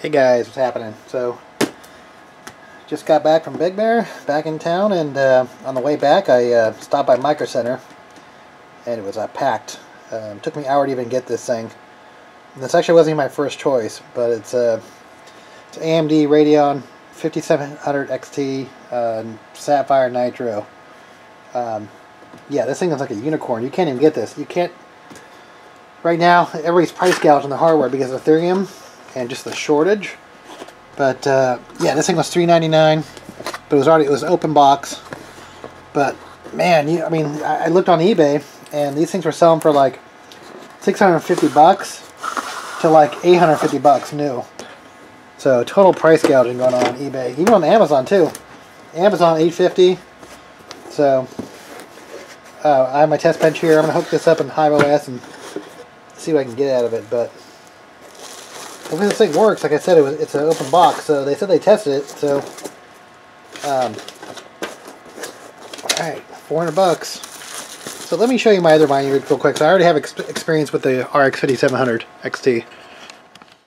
Hey guys, what's happening? So, just got back from Big Bear, back in town, and uh, on the way back I uh, stopped by Micro Center, and it was uh, packed. Um, took me an hour to even get this thing. And this actually wasn't even my first choice, but it's, uh, it's AMD Radeon 5700 XT uh, Sapphire Nitro. Um, yeah, this thing is like a unicorn. You can't even get this. You can't. Right now, everybody's price gouging the hardware because Ethereum and just the shortage. But uh, yeah, this thing was $3.99, but it was already it was open box. But man, you, I mean, I, I looked on eBay and these things were selling for like 650 bucks to like 850 bucks new. So total price gouging going on on eBay, even on Amazon too. Amazon 850. So uh, I have my test bench here. I'm gonna hook this up in Hive OS and see what I can get out of it. But Hopefully this thing works. Like I said, it was it's an open box, so they said they tested it. So, um, all right, 400 bucks. So let me show you my other mining rig real quick. So I already have ex experience with the RX 5700 XT.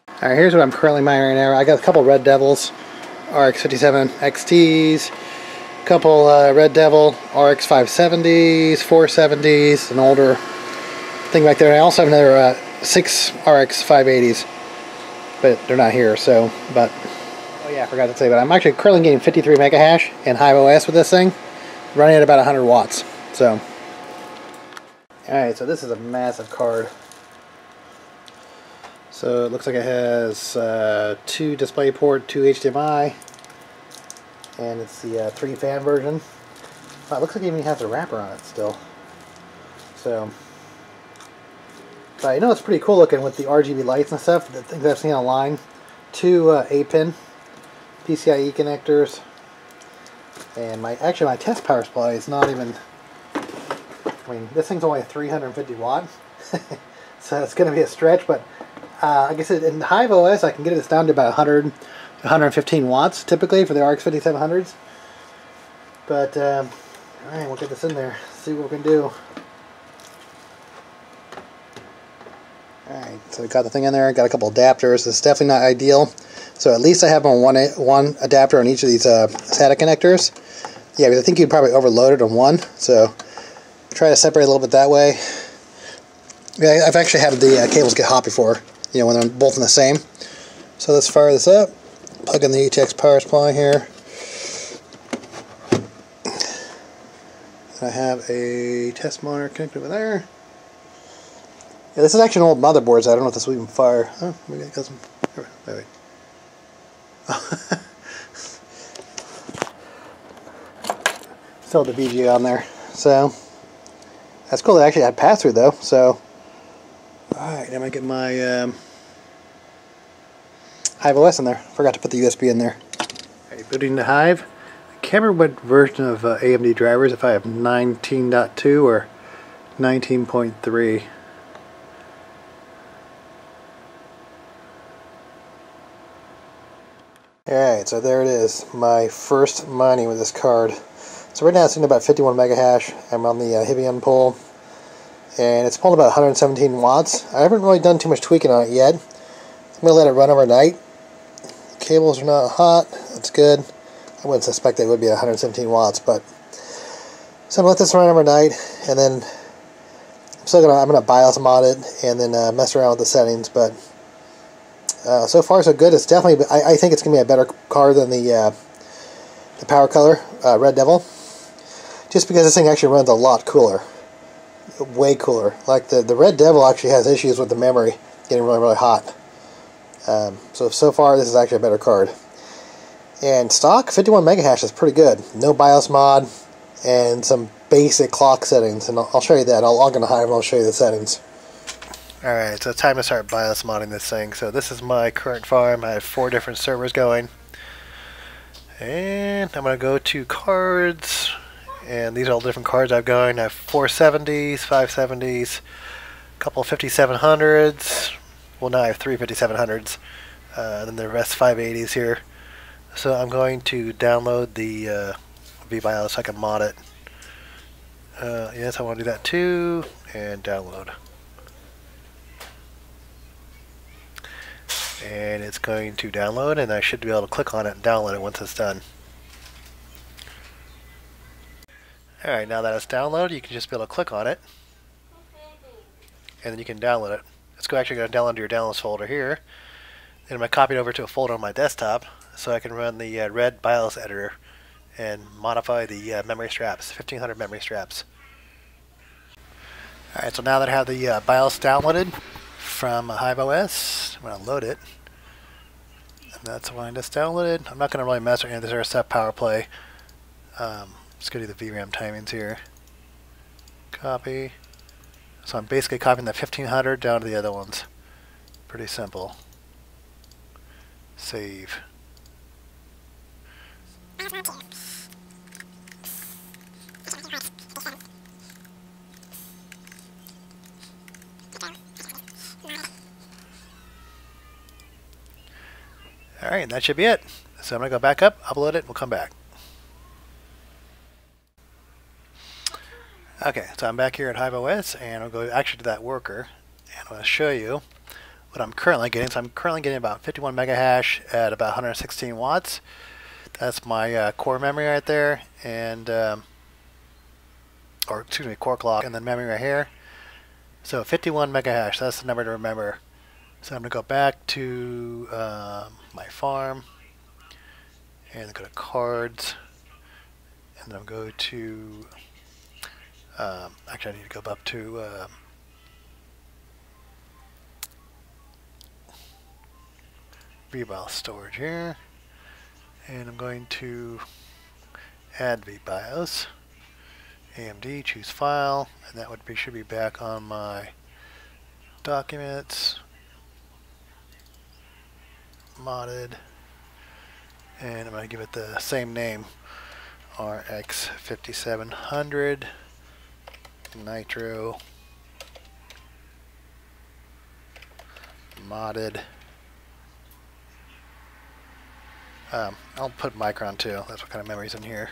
All right, here's what I'm currently mining right now. I got a couple Red Devils, RX 57 XTs, a couple uh, Red Devil RX 570s, 470s, an older thing back there. And I also have another uh, six RX 580s but they're not here, so, but, oh yeah, I forgot to say, but I'm actually currently getting 53 mega hash in Hive OS with this thing, running at about 100 watts, so. Alright, so this is a massive card. So it looks like it has uh, two DisplayPort, two HDMI, and it's the uh, three fan version. Wow, it looks like it even has a wrapper on it still. So, but I know it's pretty cool looking with the RGB lights and stuff, the things I've seen online. Two uh, 8-pin PCIe connectors. And my actually my test power supply is not even, I mean, this thing's only 350 watt. so it's going to be a stretch, but uh, I said, in Hive OS, I can get this down to about 100, 115 watts typically for the RX 5700s. But, um, alright, we'll get this in there, see what we can do. Alright, so we got the thing in there, got a couple adapters. It's definitely not ideal. So at least I have on one one adapter on each of these uh, SATA connectors. Yeah, because I think you'd probably overload it on one. So try to separate a little bit that way. Yeah, I've actually had the uh, cables get hot before, you know, when they're both in the same. So let's fire this up. Plug in the ATX power supply here. I have a test monitor connected over there. Yeah, this is actually an old motherboard, so I don't know if this will even fire. Oh, maybe it got some. Wait, wait. Still the VGA on there. So, that's cool. It actually had pass through though. So, alright, going to get my um, Hive OS in there. Forgot to put the USB in there. Alright, booting the Hive. I can't remember what version of uh, AMD drivers, if I have 19.2 or 19.3. Alright, so there it is. My first mining with this card. So right now it's in about 51 mega hash. I'm on the uh, Hiveon pole. And it's pulling about 117 watts. I haven't really done too much tweaking on it yet. I'm going to let it run overnight. The cables are not hot. That's good. I wouldn't suspect they would be 117 watts, but so I'm going to let this run overnight, and then I'm still gonna I'm gonna BIOS mod it and then uh, mess around with the settings, but uh, so far, so good. It's definitely, I, I think it's going to be a better car than the uh, the Power Color uh, Red Devil. Just because this thing actually runs a lot cooler. Way cooler. Like the, the Red Devil actually has issues with the memory getting really, really hot. Um, so, so far, this is actually a better card. And stock, 51 megahash is pretty good. No BIOS mod and some basic clock settings. And I'll, I'll show you that. I'll log into Hive and I'll show you the settings. Alright, so it's time to start BIOS modding this thing. So this is my current farm. I have four different servers going. And I'm going to go to cards. And these are all different cards I've going. I have 470s, 570s, a couple 5700s. Well, now I have three 5700s. Uh, and then the rest 580s here. So I'm going to download the uh, VBIOS so I can mod it. Uh, yes, I want to do that too. And download. And it's going to download and I should be able to click on it and download it once it's done. Alright, now that it's downloaded, you can just be able to click on it and then you can download it. It's actually going to download to your downloads folder here. Then I'm going to copy it over to a folder on my desktop so I can run the uh, red BIOS editor and modify the uh, memory straps, 1500 memory straps. Alright, so now that I have the uh, BIOS downloaded from Hive OS, I'm going to load it. And that's the one I just downloaded. I'm not going to really mess with any of this set power play. Um, let's go to the VRAM timings here. Copy. So I'm basically copying the 1500 down to the other ones. Pretty simple. Save. Alright, that should be it. So I'm going to go back up, upload it, and we'll come back. Okay, so I'm back here at Hive OS, and I'll go actually to that worker, and to show you what I'm currently getting. So I'm currently getting about 51 mega hash at about 116 watts. That's my uh, core memory right there, and um, or excuse me, core clock, and then memory right here. So 51 mega hash. That's the number to remember. So I'm going to go back to um, my farm, and go to cards, and then I'll go to. Um, actually, I need to go up to. Uh, VBIOS storage here and I'm going to add VBIOS AMD choose file and that would be should be back on my documents modded and I'm going to give it the same name RX 5700 Nitro modded Um, I'll put Micron too. That's what kind of memory's in here.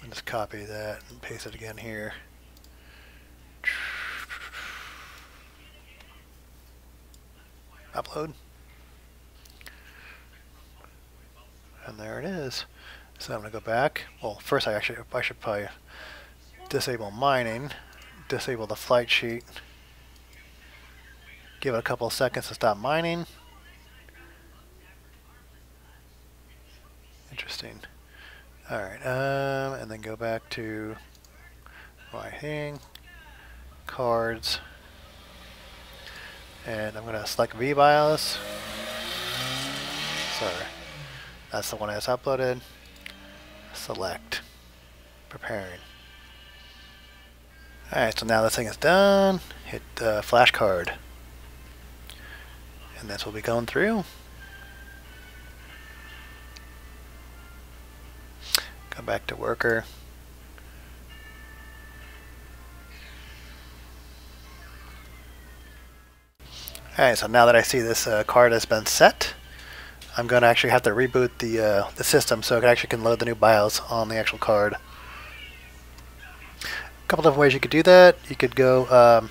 I'll just copy that and paste it again here. Upload. And there it is. So I'm going to go back. Well, first I actually I should probably disable mining, disable the flight sheet, give it a couple of seconds to stop mining. Interesting. Alright, um, and then go back to my thing, cards, and I'm going to select VBIOS. Sorry, that's the one that's uploaded. Select, preparing. Alright, so now this thing is done. Hit the flash card. And this will be going through. Come back to worker. Alright, so now that I see this uh, card has been set, I'm going to actually have to reboot the uh, the system so it actually can load the new BIOS on the actual card. A couple different ways you could do that. You could go, um,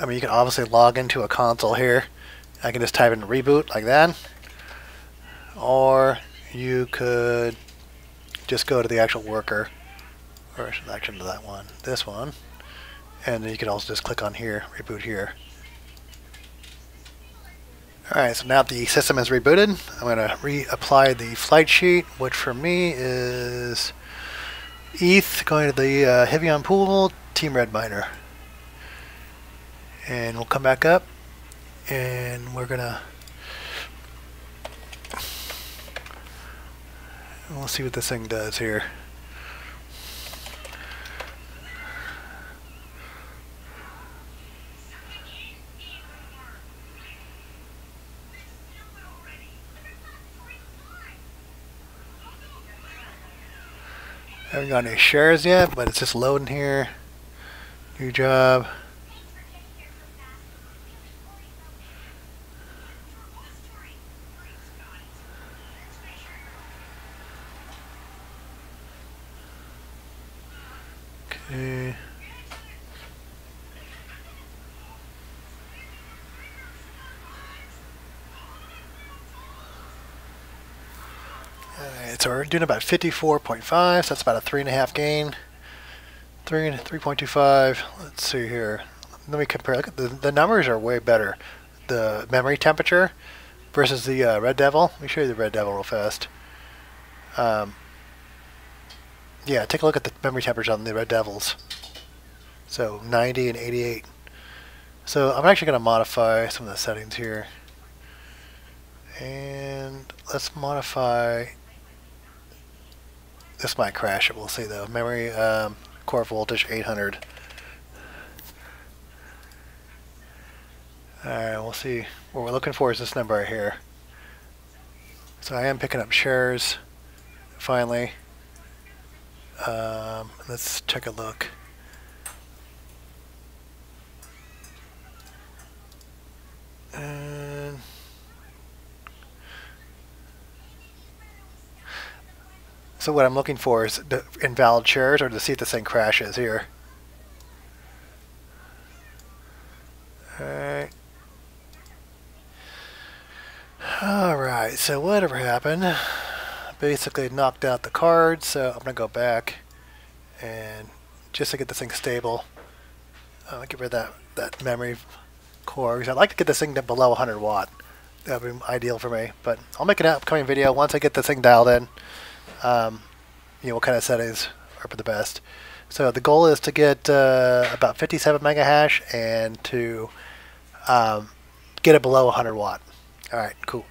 I mean, you can obviously log into a console here. I can just type in reboot like that. Or you could just go to the actual worker, or actually to that one, this one, and then you can also just click on here, reboot here. Alright, so now the system is rebooted. I'm going to reapply the flight sheet, which for me is ETH going to the uh, Hiveon pool, Team Red Miner. And we'll come back up, and we're going to We'll see what this thing does here. Haven't got any shares yet, but it's just loading here. New job. So we're doing about 54.5, so that's about a 3.5 gain. 3, 3.25, let's see here. Let me compare, look at the, the numbers are way better. The memory temperature versus the uh, Red Devil. Let me show you the Red Devil real fast. Um, yeah, take a look at the memory temperature on the Red Devils. So 90 and 88. So I'm actually going to modify some of the settings here. And let's modify, this might crash it, we'll see though. Memory um, core voltage 800. Alright, we'll see. What we're looking for is this number right here. So I am picking up shares, finally. Um, let's take a look. And so what I'm looking for is the invalid shares or to see if this thing crashes here. Alright. Alright, so whatever happened, basically knocked out the card, so I'm going to go back and just to get this thing stable, uh, get rid of that, that memory core, because I'd like to get this thing to below 100 watt. That would be ideal for me, but I'll make an upcoming video once I get this thing dialed in, um, you know, what kind of settings are for the best. So the goal is to get uh, about 57 mega hash and to um, get it below 100 watt. All right, cool.